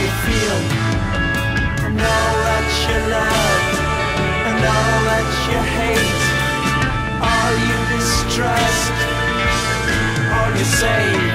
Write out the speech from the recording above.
you feel. And all that you love And all that you hate All you distrust All you say.